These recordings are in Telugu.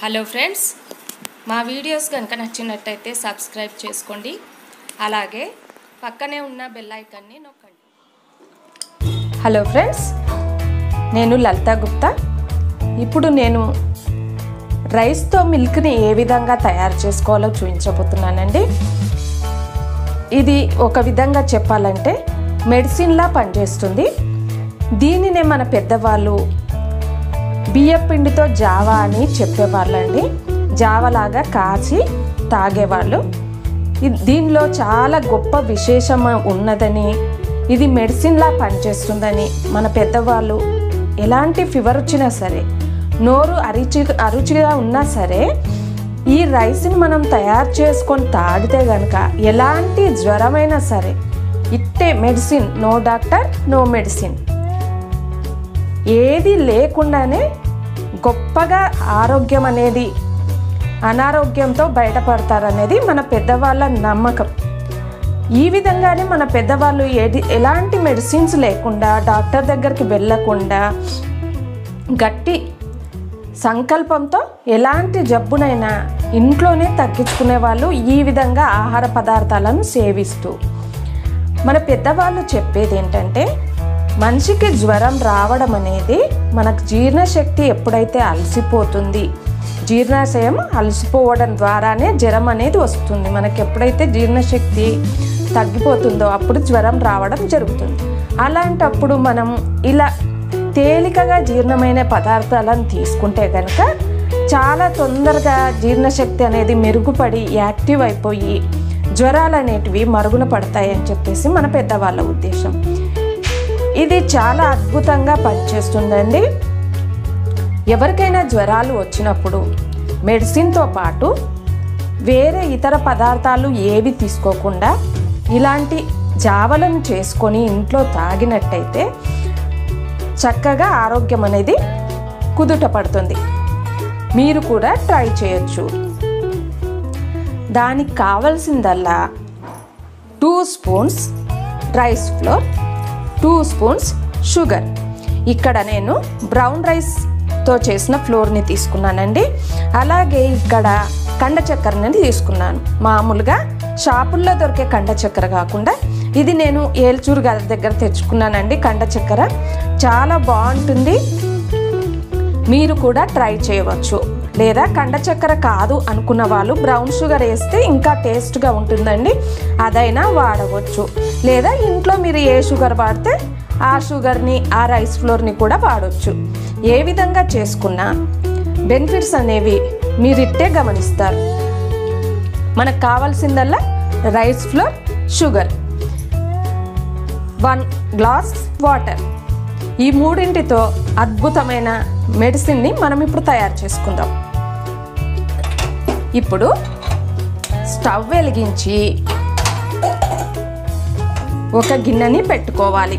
హలో ఫ్రెండ్స్ మా వీడియోస్ కనుక నచ్చినట్టయితే సబ్స్క్రైబ్ చేసుకోండి. అలాగే పక్కనే ఉన్న బెల్ ఐకాన్ని నొక్కండి. హలో ఫ్రెండ్స్ నేను లలితా గుప్తా. ఇప్పుడు నేను రైస్తో మిల్క్ని ఏ విధంగా తయారు చేసుకోవాలో చూపించబోతున్నానండి. ఇది ఒక విధంగా చెప్పాలంటే మెడిసిన్లా పనిచేస్తుంది. దీనినే మన పెద్దవాళ్ళు బియ్యం పిండితో జావా అని చెప్పేవాళ్ళండి. జావలాగా కాచి తాగేవాళ్ళు. దీనిలో చాలా గొప్ప విశేషం ఉన్నదని ఇది మెడిసిన్లా పనిచేస్తుందని మన పెద్దవాళ్ళు ఎలాంటి ఫీవర్ వచ్చినా సరే నోరు అరుచి అరుచిగా ఉన్నా సరే ఈ రైస్ని మనం తయారు చేసుకొని తాగితే కనుక ఎలాంటి జ్వరమైనా సరే ఇట్టే medicine no doctor no medicine. ఏది లేకుండానే గొప్పగా ఆరోగ్యం అనేది అనారోగ్యంతో బయటపడతారనేది మన పెద్దవాళ్ళ నమ్మకం. ఈ విధంగానే మన పెద్దవాళ్ళు ఏది ఎలాంటి మెడిసిన్స్ లేకుండా డాక్టర్ దగ్గరికి వెళ్ళకుండా గట్టి సంకల్పంతో ఎలాంటి జబ్బునైనా ఇంట్లోనే తగ్గించుకునే వాళ్ళు ఈ విధంగా ఆహార పదార్థాలను సేవిస్తూ. మన పెద్దవాళ్ళు చెప్పేది ఏంటంటే మనిషికి జ్వరం రావడం అనేది మనకు జీర్ణశక్తి ఎప్పుడైతే అలసిపోతుంది జీర్ణాశయం అలసిపోవడం ద్వారానే జ్వరం అనేది వస్తుంది. మనకి ఎప్పుడైతే జీర్ణశక్తి తగ్గిపోతుందో అప్పుడు జ్వరం రావడం జరుగుతుంది. అలాంటప్పుడు మనం ఇలా తేలికగా జీర్ణమైన పదార్థాలను తీసుకుంటే కనుక చాలా తొందరగా జీర్ణశక్తి అనేది మెరుగుపడి యాక్టివ్ అయిపోయి జ్వరాలు అనేటివి మరుగున పడతాయని చెప్పేసి మన పెద్దవాళ్ళ ఉద్దేశం. ఇది చాలా అద్భుతంగా పనిచేస్తుందండి. ఎవరికైనా జ్వరాలు వచ్చినప్పుడు మెడిసిన్తో పాటు వేరే ఇతర పదార్థాలు ఏవి తీసుకోకుండా ఇలాంటి జావలను చేసుకొని ఇంట్లో తాగినట్టయితే చక్కగా ఆరోగ్యం అనేది కుదుట పడుతుంది. మీరు కూడా ట్రై చేయొచ్చు. దానికి కావలసిందల్లా two spoons rice flour two spoons sugar. ఇక్కడ నేను బ్రౌన్ రైస్తో చేసిన ఫ్లోర్ని తీసుకున్నానండి. అలాగే ఇక్కడ కండ చక్కెరని తీసుకున్నాను. మామూలుగా షాపుల్లో దొరికే కండ చక్కెర కాకుండా ఇది నేను ఏల్చూరు గారి దగ్గర తెచ్చుకున్నానండి కండ చక్కెర. చాలా బాగుంటుంది. మీరు కూడా ట్రై చేయవచ్చు. లేదా కండ చక్కెర కాదు అనుకున్న వాళ్ళు బ్రౌన్ షుగర్ వేస్తే ఇంకా టేస్ట్గా ఉంటుందండి. అదైనా వాడవచ్చు. లేదా ఇంట్లో మీరు ఏ షుగర్ వాడితే ఆ షుగర్ని ఆ రైస్ ఫ్లోర్ని కూడా వాడవచ్చు ఏ విధంగా చేసుకున్నా బెనిఫిట్స్ అనేవి మీరిట్టే గమనిస్తారు. మనకు కావాల్సిందల్లా rice flour sugar. One glass water. ఈ మూడింటితో అద్భుతమైన మెడిసిన్ని మనం ఇప్పుడు తయారు చేసుకుందాం. ఇప్పుడు స్టవ్ వెలిగించి ఒక గిన్నెని పెట్టుకోవాలి.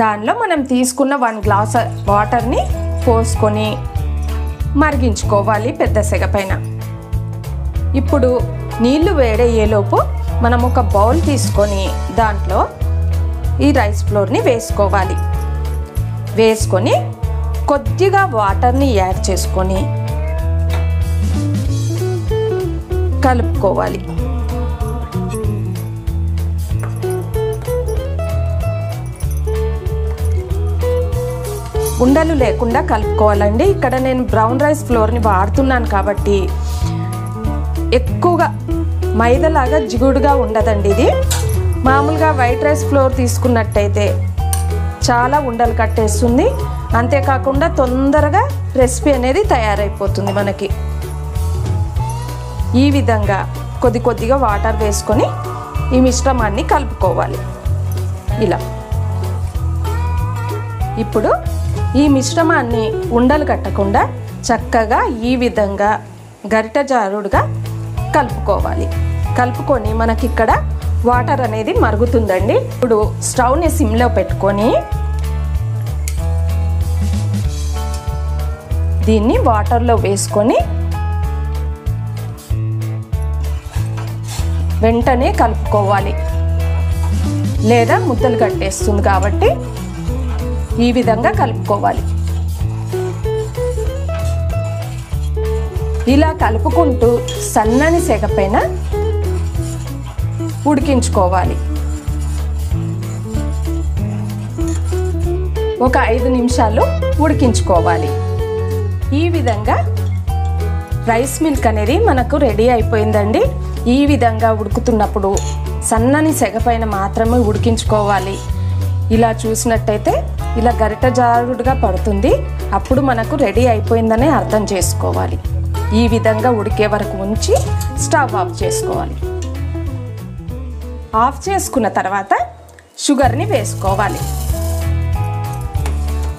దానిలో మనం తీసుకున్న వన్ గ్లాస్ వాటర్ని పోసుకొని మరిగించుకోవాలి పెద్ద సెగ పైన. ఇప్పుడు నీళ్ళు వేడయ్యేలోపు మనం ఒక బౌల్ తీసుకొని దాంట్లో ఈ రైస్ ఫ్లోర్ని వేసుకోవాలి. వేసుకొని కొద్దిగా వాటర్ని యాడ్ చేసుకొని కలుపుకోవాలి. ఉండలు లేకుండా కలుపుకోవాలండి. ఇక్కడ నేను బ్రౌన్ రైస్ ఫ్లోర్ని వాడుతున్నాను కాబట్టి ఎక్కువగా మైదాలాగా జిగుడుగా ఉండదండి ఇది. మామూలుగా వైట్ రైస్ ఫ్లోర్ తీసుకున్నట్టయితే చాలా ఉండలు కట్టేస్తుంది. అంతేకాకుండా తొందరగా రెసిపీ అనేది తయారైపోతుంది మనకి. ఈ విధంగా కొద్ది కొద్దిగా వాటర్ వేసుకొని ఈ మిశ్రమాన్ని కలుపుకోవాలి. ఇలా. ఇప్పుడు ఈ మిశ్రమాన్ని ఉండలు కట్టకుండా చక్కగా ఈ విధంగా గరిట జారుడుగా కలుపుకోవాలి. కలుపుకొని మనకి ఇక్కడ వాటర్ అనేది మరుగుతుందండి. ఇప్పుడు స్టవ్ని సిమ్లో పెట్టుకొని దీన్ని వాటర్లో వేసుకొని వెంటనే కలుపుకోవాలి. లేదా ముద్దలు కట్టేస్తుంది కాబట్టి ఈ విధంగా కలుపుకోవాలి. ఇలా కలుపుకుంటూ సన్నని సెగపైన ఉడికించుకోవాలి. ఒక ఐదు నిమిషాలు ఉడికించుకోవాలి. ఈ విధంగా రైస్ మిల్క్ అనేది మనకు రెడీ అయిపోయిందండి. ఈ విధంగా ఉడుకుతున్నప్పుడు సన్నని సెగపైన మాత్రమే ఉడికించుకోవాలి. ఇలా చూసినట్టయితే ఇలా గరిట జారుడుగా పడుతుంది. అప్పుడు మనకు రెడీ అయిపోయిందని అర్థం చేసుకోవాలి. ఈ విధంగా ఉడికే వరకు ఉంచి స్టవ్ ఆఫ్ చేసుకోవాలి. ఆఫ్ చేసుకున్న తర్వాత షుగర్ని వేసుకోవాలి.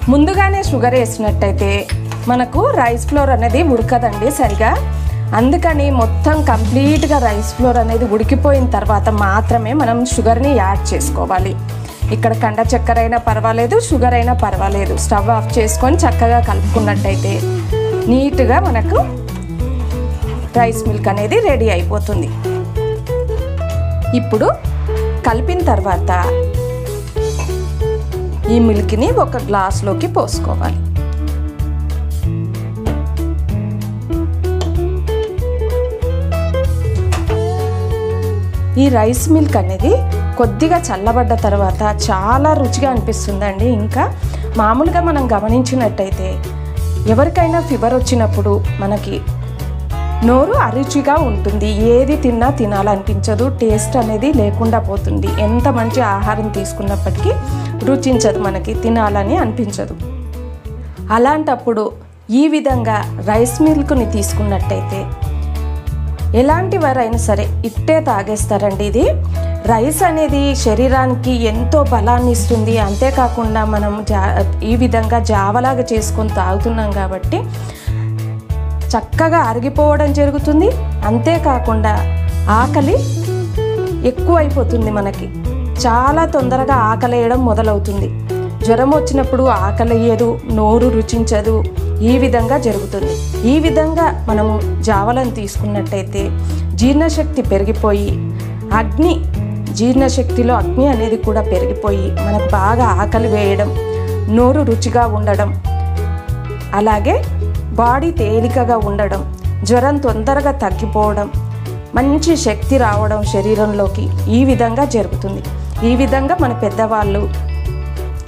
ముందుగానే షుగర్ వేసినట్టయితే మనకు రైస్ ఫ్లోర్ అనేది ఉడకదండి సరిగా. అందుకని మొత్తం కంప్లీట్గా రైస్ ఫ్లోర్ అనేది ఉడికిపోయిన తర్వాత మాత్రమే మనం షుగర్ని యాడ్ చేసుకోవాలి. ఇక్కడ కండ చక్కెర అయినా పర్వాలేదు షుగర్ అయినా పర్వాలేదు. స్టవ్ ఆఫ్ చేసుకొని చక్కగా కలుపుకున్నట్టయితే నీట్గా మనకు రైస్ మిల్క్ అనేది రెడీ అయిపోతుంది. ఇప్పుడు కలిపిన తర్వాత ఈ మిల్క్ని ఒక గ్లాస్లోకి పోసుకోవాలి. ఈ రైస్ మిల్క్ అనేది కొద్దిగా చల్లబడ్డ తర్వాత చాలా రుచిగా అనిపిస్తుందండి. ఇంకా మామూలుగా మనం గమనించినట్టయితే ఎవరికైనా ఫీవర్ వచ్చినప్పుడు మనకి నోరు అరుచిగా ఉంటుంది. ఏది తిన్నా తినాలనిపించదు. టేస్ట్ అనేది లేకుండా పోతుంది. ఎంత మంచి ఆహారం తీసుకున్నప్పటికీ రుచించదు మనకి తినాలని అనిపించదు. అలాంటప్పుడు ఈ విధంగా రైస్ మిల్క్ని తీసుకున్నట్టయితే ఎలాంటి వారైనా సరే ఇట్టే తాగేస్తారండి ఇది. రైస్ అనేది శరీరానికి ఎంతో బలాన్ని ఇస్తుంది. అంతేకాకుండా మనం జా ఈ విధంగా జావలాగా చేసుకొని తాగుతున్నాం కాబట్టి చక్కగా అరిగిపోవడం జరుగుతుంది. అంతేకాకుండా ఆకలి ఎక్కువ అయిపోతుంది మనకి. చాలా తొందరగా ఆకలి వేయడం మొదలవుతుంది. జ్వరం వచ్చినప్పుడు ఆకలియ్యదు నోరు రుచించదు ఈ విధంగా జరుగుతుంది. ఈ విధంగా మనము జావలను తీసుకున్నట్టయితే జీర్ణశక్తి పెరిగిపోయి అగ్ని జీర్ణశక్తిలో అగ్ని అనేది కూడా పెరిగిపోయి మనకు బాగా ఆకలి వేయడం నోరు రుచిగా ఉండడం అలాగే బాడీ తేలికగా ఉండడం జ్వరం తొందరగా తగ్గిపోవడం మంచి శక్తి రావడం శరీరంలోకి ఈ విధంగా జరుగుతుంది. ఈ విధంగా మన పెద్దవాళ్ళు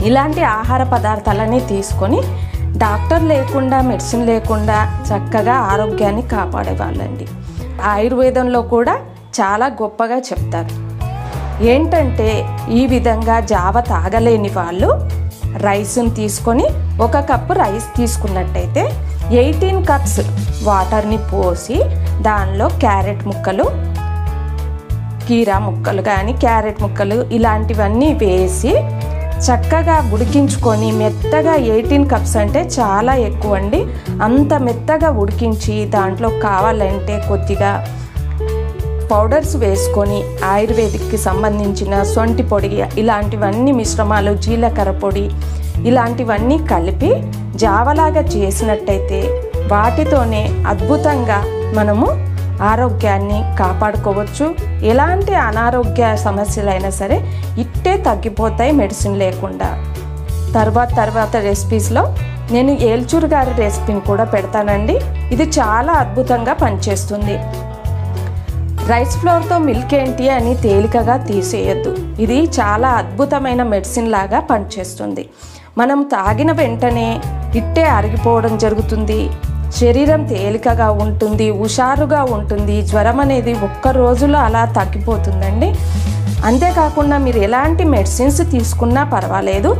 ఇలాంటి ఆహార పదార్థాలన్నీ తీసుకొని డాక్టర్ లేకుండా మెడిసిన్ లేకుండా చక్కగా ఆరోగ్యాన్ని కాపాడేవాళ్ళండి. ఆయుర్వేదంలో కూడా చాలా గొప్పగా చెప్తారు. ఏంటంటే ఈ విధంగా జావ తాగలేని వాళ్ళు రైస్ని తీసుకొని ఒక కప్పు రైస్ తీసుకున్నట్టయితే ఎయిటీన్ కప్స్ వాటర్ని పోసి దానిలో క్యారెట్ ముక్కలు కీరా ముక్కలు కానీ క్యారెట్ ముక్కలు ఇలాంటివన్నీ వేసి చక్కగా ఉడికించుకొని మెత్తగా ఎయిటీన్ కప్స్ అంటే చాలా ఎక్కువ అండి అంత మెత్తగా ఉడికించి దాంట్లో కావాలంటే కొద్దిగా పౌడర్స్ వేసుకొని ఆయుర్వేదిక్కి సంబంధించిన సొంటి పొడి ఇలాంటివన్నీ మిశ్రమాలు జీలకర్ర పొడి ఇలాంటివన్నీ కలిపి జావలాగా చేసినట్టయితే వాటితోనే అద్భుతంగా మనము ఆరోగ్యాన్ని కాపాడుకోవచ్చు. ఎలాంటి అనారోగ్య సమస్యలైనా సరే ఇట్టే తగ్గిపోతాయి మెడిసిన్ లేకుండా. తర్వాత తర్వాత రెసిపీస్లో నేను ఏల్చూరు గారి రెసిపీని కూడా పెడతానండి. ఇది చాలా అద్భుతంగా పనిచేస్తుంది. రైస్ ఫ్లోర్తో మిల్క్ ఏంటి అని తేలికగా తీసేయద్దు. ఇది చాలా అద్భుతమైన మెడిసిన్ లాగా పనిచేస్తుంది. మనం తాగిన వెంటనే ఇట్టే అరిగిపోవడం జరుగుతుంది. శరీరం తేలికగా ఉంటుంది హుషారుగా ఉంటుంది జ్వరం అనేది ఒక్క రోజులో అలా తగ్గిపోతుందండి. అంతేకాకుండా మీరు ఎలాంటి మెడిసిన్స్ తీసుకున్నా పర్వాలేదు.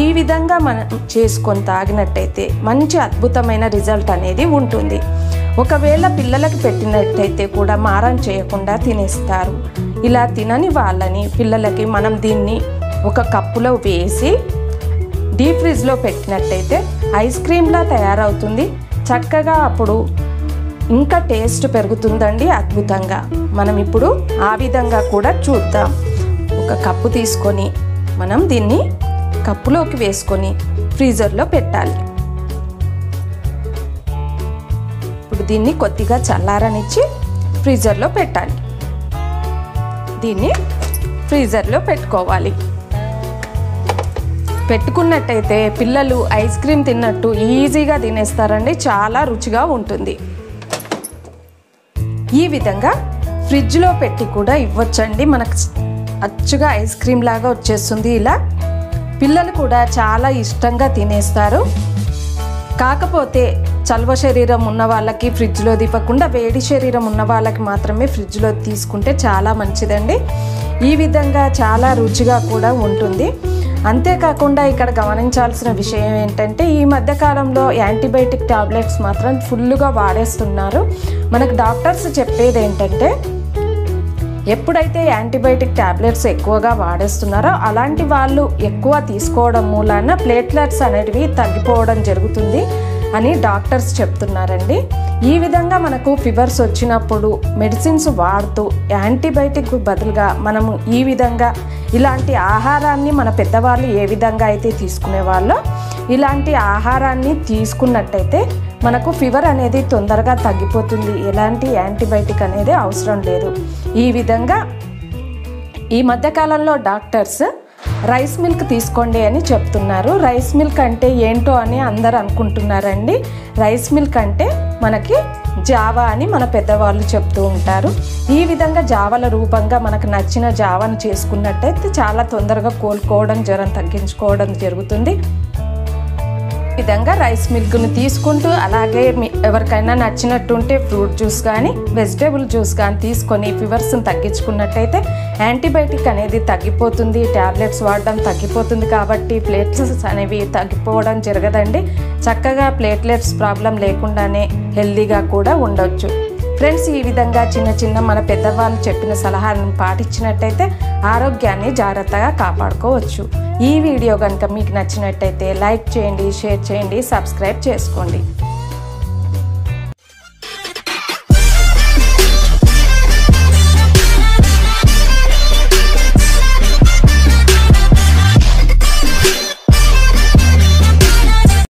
ఈ విధంగా మనం చేసుకొని తాగినట్టయితే మంచి అద్భుతమైన రిజల్ట్ అనేది ఉంటుంది. ఒకవేళ పిల్లలకు పెట్టినట్టయితే కూడా మారం చేయకుండా తినేస్తారు. ఇలా తినని వాళ్ళని పిల్లలకి మనం దీన్ని ఒక కప్పులో వేసి డీప్ ఫ్రిడ్జ్లో పెట్టినట్టయితే ఐస్ క్రీమ్లా తయారవుతుంది. చక్కగా అప్పుడు ఇంకా టేస్ట్ పెరుగుతుందండి అద్భుతంగా. మనం ఇప్పుడు ఆ విధంగా కూడా చూద్దాం. ఒక కప్పు తీసుకొని మనం దీన్ని కప్పులోకి వేసుకొని ఫ్రీజర్లో పెట్టాలి. ఇప్పుడు దీన్ని కొద్దిగా చల్లారనిచ్చి ఫ్రీజర్లో పెట్టాలి. దీన్ని ఫ్రీజర్లో పెట్టుకోవాలి. పెట్టుకున్నట్టయితే పిల్లలు ఐస్ క్రీమ్ తిన్నట్టు ఈజీగా తినేస్తారండి. చాలా రుచిగా ఉంటుంది. ఈ విధంగా ఫ్రిడ్జ్లో పెట్టి కూడా ఇవ్వచ్చండి. మనకు అచ్చుగా ఐస్ క్రీమ్ లాగా వచ్చేస్తుంది ఇలా. పిల్లలు కూడా చాలా ఇష్టంగా తినేస్తారు. కాకపోతే చల్వ శరీరం ఉన్న వాళ్ళకి ఫ్రిడ్జ్లో దిపకుండా వేడి శరీరం ఉన్న వాళ్ళకి మాత్రమే ఫ్రిడ్జ్లో తీసుకుంటే చాలా మంచిదండి. ఈ విధంగా చాలా రుచిగా కూడా ఉంటుంది. అంతేకాకుండా ఇక్కడ గమనించాల్సిన విషయం ఏంటంటే ఈ మధ్యకాలంలో యాంటీబయాటిక్ టాబ్లెట్స్ మాత్రం ఫుల్గా వాడేస్తున్నారు. మనకు డాక్టర్స్ చెప్పేది ఏంటంటే ఎప్పుడైతే యాంటీబయాటిక్ టాబ్లెట్స్ ఎక్కువగా వాడేస్తున్నారో అలాంటి వాళ్ళు ఎక్కువ తీసుకోవడం మూలాన ప్లేట్లెట్స్ అనేటివి తగ్గిపోవడం జరుగుతుంది అని డాక్టర్స్ చెప్తున్నారండి. ఈ విధంగా మనకు ఫీవర్స్ వచ్చినప్పుడు మెడిసిన్స్ వాడుతూ యాంటీబయాటిక్ బదులుగా మనము ఈ విధంగా ఇలాంటి ఆహారాన్ని మన పెద్దవాళ్ళు ఏ విధంగా అయితే తీసుకునేవాళ్ళో ఇలాంటి ఆహారాన్ని తీసుకున్నట్టయితే మనకు ఫీవర్ అనేది తొందరగా తగ్గిపోతుంది. ఎలాంటి యాంటీబయాటిక్ అనేది అవసరం లేదు. ఈ విధంగా ఈ మధ్యకాలంలో డాక్టర్స్ రైస్ మిల్క్ తీసుకోండి అని చెప్తున్నారు. రైస్ మిల్క్ అంటే ఏంటో అని అందరు అనుకుంటున్నారండి. రైస్ మిల్క్ అంటే మనకి జావా అని మన పెద్దవాళ్ళు చెప్తూ ఉంటారు. ఈ విధంగా జావల రూపంగా మనకు నచ్చిన జావాను చేసుకున్నట్టయితే చాలా తొందరగా కోలుకోవడం జ్వరం తగ్గించుకోవడం జరుగుతుంది. ఈ విధంగా రైస్ మిల్క్ను తీసుకుంటూ అలాగే మీ ఎవరికైనా నచ్చినట్టుంటే ఫ్రూట్ జ్యూస్ కానీ వెజిటేబుల్ జ్యూస్ కానీ తీసుకొని ఫీవర్స్ని తగ్గించుకున్నట్టయితే యాంటీబయాటిక్ అనేది తగ్గిపోతుంది. ట్యాబ్లెట్స్ వాడడం తగ్గిపోతుంది కాబట్టి ప్లేట్స్ అనేవి తగ్గిపోవడం జరగదండి. చక్కగా ప్లేట్లెట్స్ ప్రాబ్లం లేకుండానే హెల్దీగా కూడా ఉండొచ్చు. ఫ్రెండ్స్ ఈ విధంగా చిన్న చిన్న మన పెద్దవాళ్ళు చెప్పిన సలహాలను పాటించినట్టయితే ఆరోగ్యాన్ని జాగ్రత్తగా కాపాడుకోవచ్చు. ఈ వీడియో కనుక మీకు నచ్చినట్టయితే లైక్ చేయండి షేర్ చేయండి సబ్స్క్రైబ్ చేసుకోండి.